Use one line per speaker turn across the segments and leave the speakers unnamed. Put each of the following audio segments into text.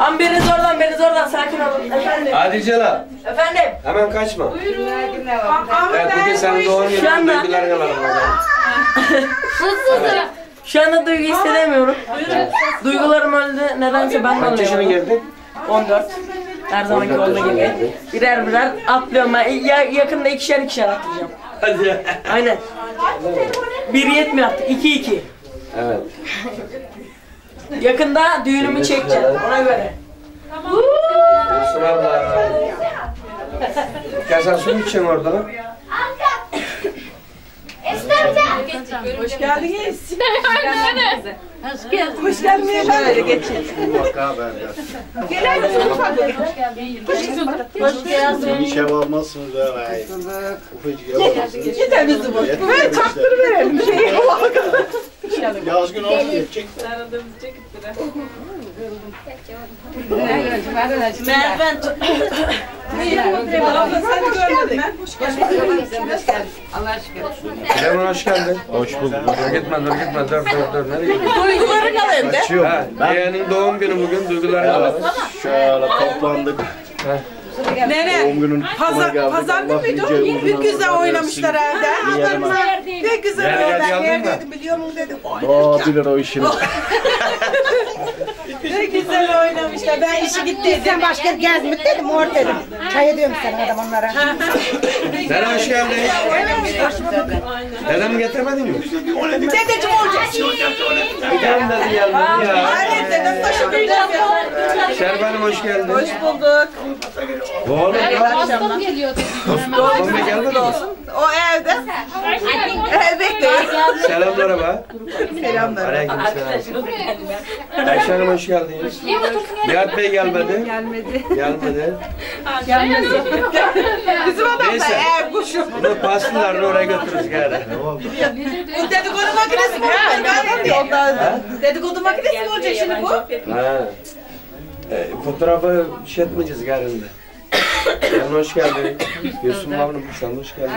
Am biriniz oradan biriniz oradan sakin olun. Efendim.
Hadi Celal.
Efendim.
Hemen kaçma. Evet bugün senin doğum günün
Şu anda-
duygularını alalım bakalım.
Şu anda duygu hissedemiyorum. Duygularım öldü. Nedense ben de
Kaç yaşına girdin?
14. Her zamanki
14
olduğu gibi. Birer birer atlıyorum ben. Ya, yakında ikişer ikişer atlayacağım.
Hadi.
Aynen. Bir yetmiyor artık. 2 2.
Evet.
Yakında düğünümü çekeceğim. Ona göre.
Yusuf abla. Gel sen su mu içeceksin orada lan?
Hoş geldiniz. Hoş geldiniz. Şöyle geçin. Gel mutfakta.
Bir şey olmazsınız öyle. Ev olmasın.
Gider bizi bu. Ver çaktır verelim. Şey,
Yaz gün olsun geçecek.
Merven
Abla sen de görmedin mi?
Hemen hoş geldin. Hoş bulduk. Dur gitme dur gitme dur dur dur. Nereye gidiyorsun?
Duyguları alayım.
Ha, yeğenin doğum günü bugün duygularını alalım.
Şöyle toplandık.
Nene.
Doğum günün kutlamaya
Pazar,
geldik.
pazar
Allah
mıydı o?
nice
Bir güzel
ömürler
oynamışlar
versin.
evde.
Yeğenim.
Ne güzel
Gel, gel,
oynamışlar.
geldin mi?
Neredeydi biliyor musun dedim.
Aa bilir o işini.
Güzel oynamışlar. Ben işi gittiydim.
Sen başka gezmek dedim or dedim. Çay ediyorum sana adam onlara.
Nene hoş geldin. Dedem getirmedin mi?
Dedeciğim olacak.
Dedem dedi gelmedi ya.
Dedem taşı bir ya.
Şerbenim hoş geldin.
Hoş bulduk.
Oğlum ya.
Akşamlar.
Oğlum da gelmedi mi?
O evde. Ev bekliyor.
Selamlar. Aleyküm selam. Ayşe Hanım hoş geldiniz. Nihat Bey gelmedi.
Gelmedi.
Gelmedi.
Bizim adam da
Neyse.
ev kuşu.
Bunu paslılarını oraya götürürüz gari.
Bu dedikodu makinesi mi? Ben de diyor ondan. Dedikodu makinesi mi olacak şimdi bu?
Ha. E, fotoğrafı şey etmeyeceğiz garinde. Yanına hoş geldin. Yusuf Hanım şu anda hoş geldin.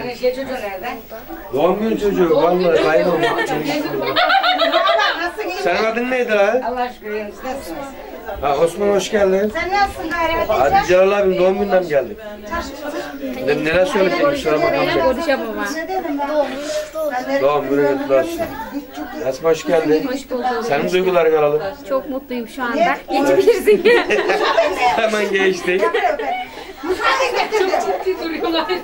Doğum günü çocuğu vallahi kaybolmuş. Senin adın neydi la?
Allah şükür siz nasılsınız?
Ha, Osman hoş geldin.
Sen nasılsın gayret?
Hadi Celal abim doğum günden mi geldik? Dedim neler söyleyecekmiş şuna bakalım. Doğum günü kutlu olsun. Esma hoş geldin.
Hoş bulduk.
Senin duygularını alalım.
Çok mutluyum şu anda. Geçebilirsin.
Hemen geçtik.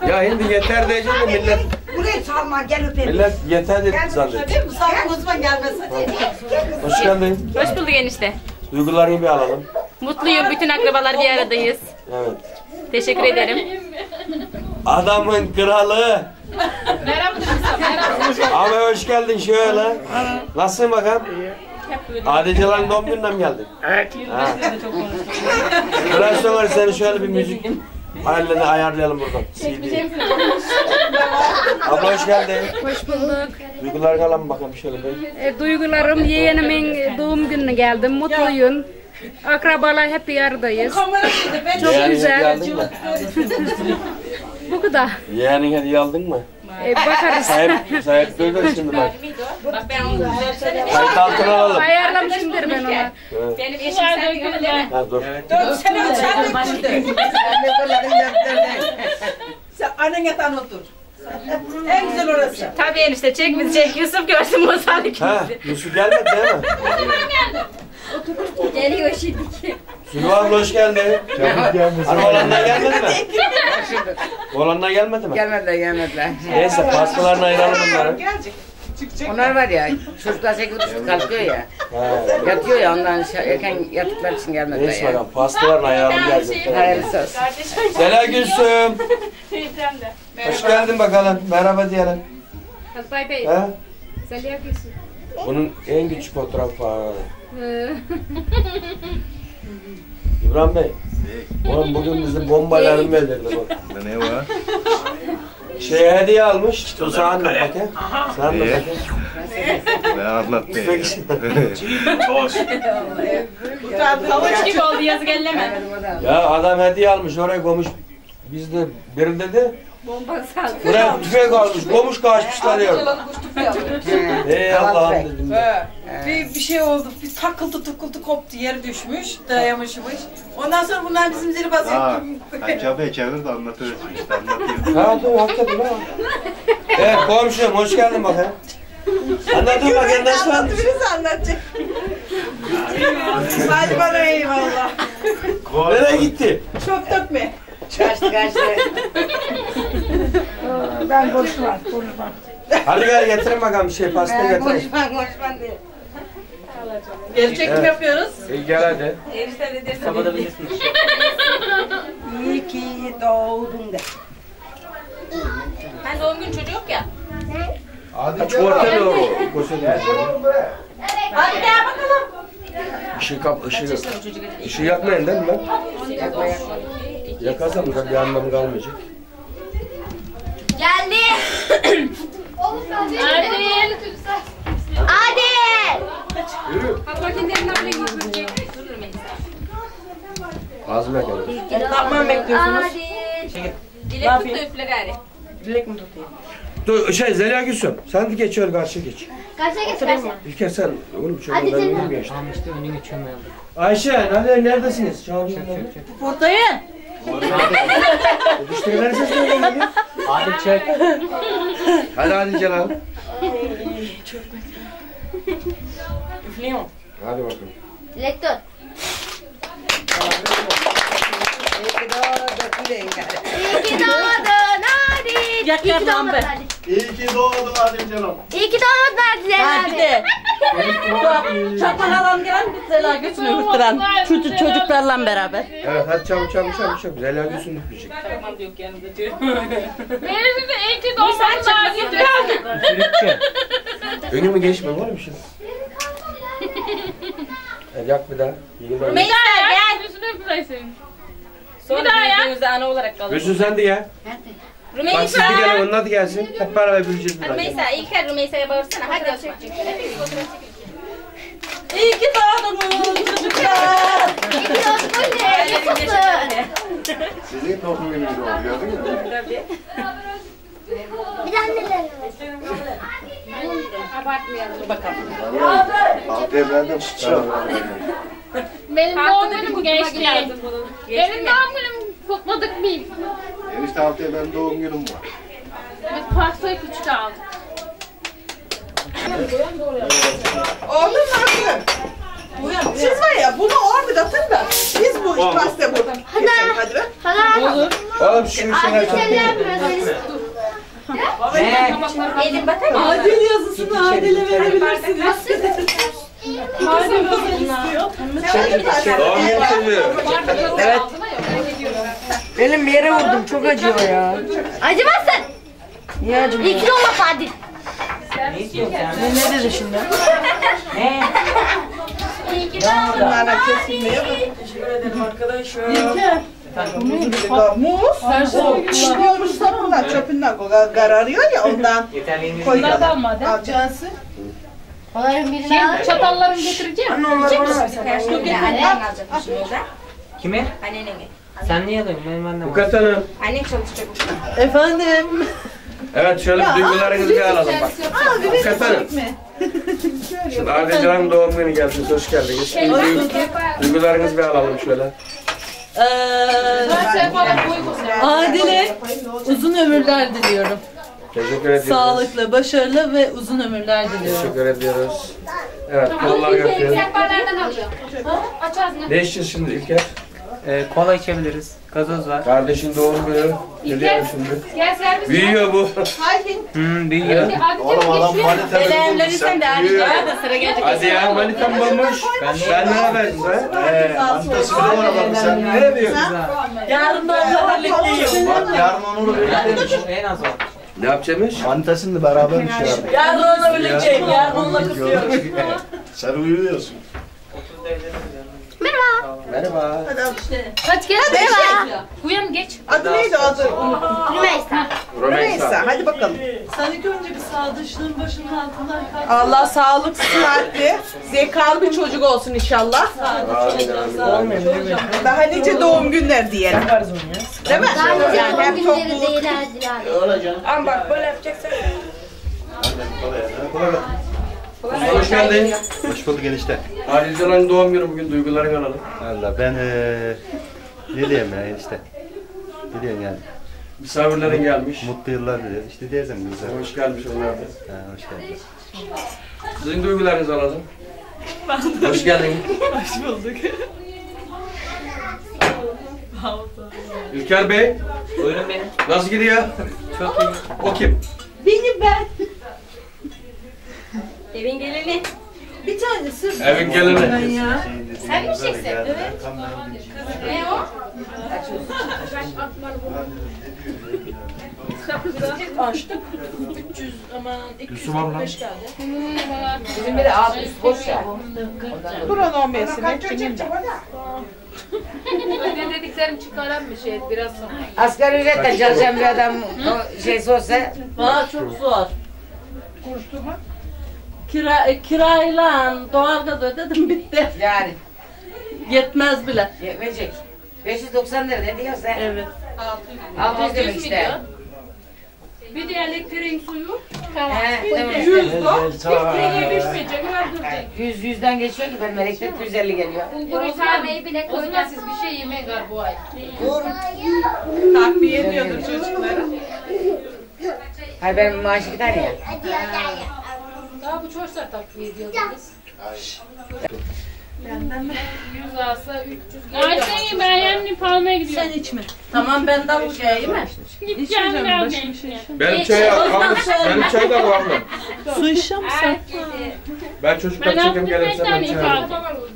Ya şimdi yeter diyeceğim de millet,
Buraya çalma gel öpelim.
millet yeter dedi zannet.
Mustafa Osman gelmesin.
Hoş geldin.
Hoş bulduk enişte.
Duygularını bir alalım.
Mutluyum. Bütün akrabalar bir aradayız.
Evet.
Teşekkür ederim.
Adamın kralı. Abi hoş geldin şöyle. Nasılsın bakalım? Adice'lerin doğum gününden mi geldin? Evet. Biraz sonra seni şöyle bir müzik halini ayarlayalım buradan. CD. Abla hoş geldin.
Hoş bulduk.
Duygularını alalım bakalım şöyle bir.
E, duygularım yeğenimin doğum gününe geldim. Mutluyum. Akrabalar hep bir aradayız. Çok
Yeğenin
güzel. Bu kadar.
Yeğenin hediye aldın mı?
E, bakarız.
Sahip, sahip duydun şimdi bak. Kayıt altına alalım.
Ayarlamışımdır ben ona.
Evet.
Benim
Ha, dur.
Sen de sen de Sen otur. En güzel orası.
Tabii enişte çek bizi çek. Yusuf görsün bu
Ha,
sahne
Yusuf gelmedi değil mi?
Geliyor şimdi.
Sülü abla hoş geldin. Hani olanlar gelmedi mi? Olanlar gelmedi mi?
Gelmediler gelmediler.
Neyse pastalarını ayıralım bunları.
Onlar var ya çocuklar sekiz buçuk kalkıyor ya.
Ha,
Yatıyor ya ondan şey- erken yattıkları için gelmediler
neyse
ya.
bakalım pastalarını ayıralım gelecekler.
Hayırlısı olsun.
Selam Gülsüm. Hoş geldin bakalım. Merhaba diyelim.
Bay bay.
Ha?
Sen yapıyorsun.
Bunun en küçük fotoğrafı var. İbrahim Bey. Oğlum bugün bizi bombalarını bu.
Ne var?
Şey hediye almış. O sana anlat bakayım. Sen anlat
Ee?
bakayım.
Ben anlatmayayım.
Peki.
Havuç gibi oldu yazık elleme.
Ya adam hediye almış oraya koymuş. Biz de biri dedi Buraya tüfek almış, komuş kaçmışlar ya. Ey Allah'ım dedim.
He. Bir, bir şey oldu. Bir takıldı takıldı koptu yere düşmüş. Dayamışmış. Ondan sonra bunlar bizim zili basıyor.
Akçabe'ye çevir de anlatıyorsun işte anlatayım.
Ha dur hakikaten ha. Evet komşum hoş geldin bakayım. Anlatın bakayım nasıl varmış?
Birisi anlatacak. Hadi bana eyvallah.
Nereye gitti?
Çok dökme.
Kaçtı kaçtı.
Ben konuşmam, konuşmam.
Hadi gel getirin bakalım bir şey pasta getirin.
Konuşman konuşman diye.
Gerçek mi yapıyoruz?
İyi gel hadi.
İyi ki doğdun de.
Ben doğum gün çocuk ya.
Aç orta doğru. Koşun.
Hadi gel bakalım.
Işığı kap, ışığı. Işığı yakmayın değil mi lan? Yakarsam da bir anlamı kalmayacak.
Geldi. Adil. Adil.
Ağzıma geldi.
Ne yapmamı bekliyorsunuz?
Adil.
Ne yapayım? Dilek mi tutayım?
Dur şey Zeliha Gülsüm. Sen de geç öyle karşıya geç.
Kaçta geç kaçta?
İlker sen oğlum şöyle
Hadi
ben
canım.
önüm geçtim. Tamam işte önü geçiyorum Ayşe hadi neredesiniz? Çağırın beni. Müşteriler ses geliyor.
Adil çek.
Hadi hadi Celal.
Üflüyorum.
Hadi bakalım.
Dilek tut. İyi ki doğdun Adil. İyi ki doğdun. Adil.
İyi ki doğdun Adil canım.
İyi ki doğdun Adil
Ha bir
abi.
de. Çakman adam gel Zela götünü öptüren. Çocuk, çocuklarla beraber.
Evet hadi çabuk çabuk çabuk çabuk. Zeliha Gülsüm üfleyecek. Önümü geçme var mı şimdi? Hadi yak bir daha. Yeni böyle.
Meysa gel. Son büyüdüğümüzde ana olarak kalır.
Gülsüm sen de ya. Bak siz de gelin onlar da gelsin. Hep beraber güleceğiz burada.
Rümeysa İlker Rümeysa'ya bağırsana. Hadi Osman. İyi ki doğdunuz çocuklar.
İyi ki doğdun anne. İyi kutlu.
Sizin doğum gününüz oldu gördün mü?
Bir de anneler.
Haftaya ben de kutlayacağım.
Benim doğum günüm geçti. Benim doğum günüm kutladık biz.
Enişte haftaya benim doğum günüm var.
Biz pastayı küçük aldık.
Oğlum nasıl? Siz var ya bunu orada atın da biz bu pasta burada. Geçelim hadi be.
Hadi.
Oğlum şu şeyler
Adil
çok
yapıyorsun?
Elin bakar mı? Adil yazısını Adil'e verebilirsiniz. Adil yazısını istiyor.
Doğum günü çocuğu.
Evet. Benim bir yere vurdum. Çok acıyor ya.
Acımazsın.
Niye acımıyor?
İyi ki doğdun Adil.
Ne, ne dedi şimdi?
Doğdun.
Bunlara kesilmeye bak.
Teşekkür ederim arkadaşlar.
Muz. O pişmiyormuşsa bunlar çöpünden kararıyor ya ondan koyuyorlar. Alacaksın.
Onların birini al.
Çatallarını getireceğim.
Anne onları bana versene.
Kime?
Annene.
Sen niye alıyorsun? Benim annem.
Bukat Hanım.
Annen çalışacak.
Efendim.
Evet şöyle bir duygularınızı bir alalım bak. Bukat Hanım. Şimdi Adil Can'ın doğum günü geldiniz. Hoş geldiniz. Duygu- Duygularınızı bir alalım şöyle.
Adile uzun ömürler diliyorum.
Teşekkür ediyoruz.
Sağlıklı, başarılı ve uzun ömürler diliyorum.
Teşekkür ediyoruz. Evet kollar yapıyoruz. Ne içeceğiz şimdi İlker?
Ee, kola içebiliriz. Gazoz var.
Kardeşin doğum günü. Geliyorum şimdi.
Gel servis.
Büyüyor bu.
Hmm, büyüyor.
Oğlum adam manita
Evlenirsen
sen
de
büyüyor.
Adil'e de sıra gelecek.
Hadi ya manitam bulmuş. Ben ne habersin ha?
He, manitası bile var adamın sen.
Ne diyorsun?
Yarın da onunla birlikteyim.
Bak yarın onunla birlikte.
En az var.
Ne yapacakmış?
Manitasını beraber bir şey yaptık.
Yarın onunla birlikteyim. Yarın onunla kutluyorum.
Sen uyuyorsun.
Merhaba.
Hadi al işte.
Kaç gel.
Merhaba.
Uyan geç.
Adı neydi adı?
Rümeysa.
Neyse
Römeysa.
hadi bakalım.
Sen ilk önce bir sağdışlığın başının altından kalk.
Allah sağlık, sıhhatli, zekalı bir çocuk olsun inşallah. Daha nice doğum günler diyelim. Değil mi? Yani hem çok
Günleri değil hadi abi.
Ama bak böyle yapacaksan.
Hoş geldin.
Hoş bulduk enişte.
Adil Canan'ın doğum günü bugün duygularını alalım.
Valla ben eee ne diyeyim ya enişte. Ne diyeyim yani.
Misafirlerin gelmiş.
Mutlu yıllar diliyoruz. İşte diyeceğim güzel.
Hoş gelmiş onlar da.
Ha, hoş geldiniz.
Sizin duygularınızı alalım. Hoş geldin.
Hoş bulduk.
İlker Bey,
Buyurun benim.
nasıl gidiyor?
Çok iyi.
O kim?
Benim ben.
Evin geleni.
Bir tane sırf
Evin gelini.
Sen mi çeksin? Evet. Ne o?
açtık. 300 aman
Yusuf abla.
245 geldi.
Bizim bir de alt üst boş ya.
Buranın olmayasını kimin de.
Ne dediklerim çıkaran bir şey biraz sonra.
Asgari ücretle çalışan bir adam o şeysi olsa
Bana çok zor. Kira, e, kirayla doğalgaz ödedim bitti.
yani
Yetmez bile.
yetmeyecek. 590 lira ne diyorsa.
Evet.
600 demek işte.
Bir de elektriğin suyu.
He, tamam işte.
100
Elektriğe düşmeyecek, öldürecek.
100 yüzden geçiyor ki benim elektrik 150 geliyor.
Bulgur kahveyi bile
O zaman
koyacağız.
siz bir şey yemeyin galiba bu ay.
Takviye ediyordur çocukları.
Hayır benim maaşı gider ya.
Daha bu çoğuşlar takviye ediyordunuz. Yüz alsa 300
Ayşe'yi ben yani palmaya gidiyorum.
Sen içme. Tamam ben davul yiyeyim mi?
Gideceğim gelmeyeyim.
Benim çayı almış. Benim çayı da bu abla.
Su içeceğim sen.
Ben çocuklar
Ben
çekim gelirse ben çay alırım.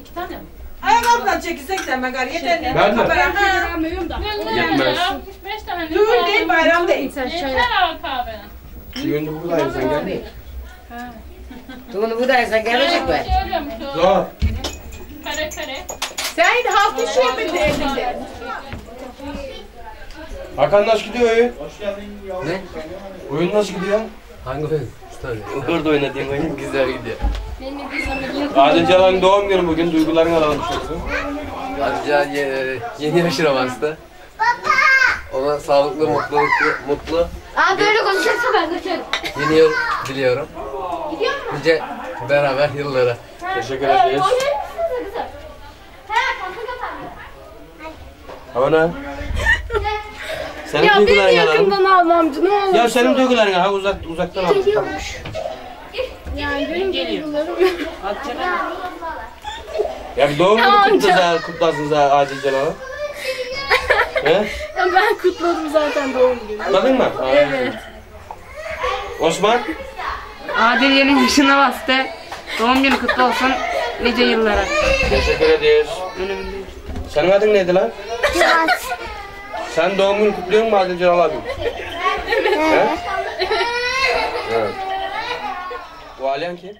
İki tane mi?
Ayakkabıdan çekilsek sen Megar yeter ne?
Ben de. Yetmez.
Beş tane
Düğün değil bayram değil.
Yeter al kahveni.
Düğünde buradayım sen gel.
Tuğunu bu da sen gelecek mi?
Zor.
kare kare.
Sen hafta içi yemedi elinde.
Hakan nasıl gidiyor oyun?
Ne?
Oyun nasıl gidiyor?
Hangi oyun? Orada oynadığım oyun güzel gidiyor.
Adil Canan'ın doğum günü bugün. Duygularını alalım çocuğum.
Ayrıca yeni yaşına bastı. Ona sağlıklı, mutluluklu, mutlu
Aa böyle konuşursa ben de şöyle.
yeni yıl diliyorum. Nice beraber yıllara.
Teşekkür ederiz. Havana. Senin duygularını alalım.
almamcı ne olur.
Ya senin duygularını ha uzak uzaktan al.
Yani benim duygularım.
Ya bir doğum günü kutlasın, kutlasın sen Adil Canan'a. He?
Ya ben kutladım zaten doğum günü.
Kutladın mı? Evet. Osman?
Adil yeni yaşına bastı. Doğum günü kutlu olsun. Nice yıllara.
Teşekkür ederiz. Senin adın neydi lan? Sen doğum günü kutluyor musun Adil Celal abi? Evet. Evet. Bu Aliyan kim?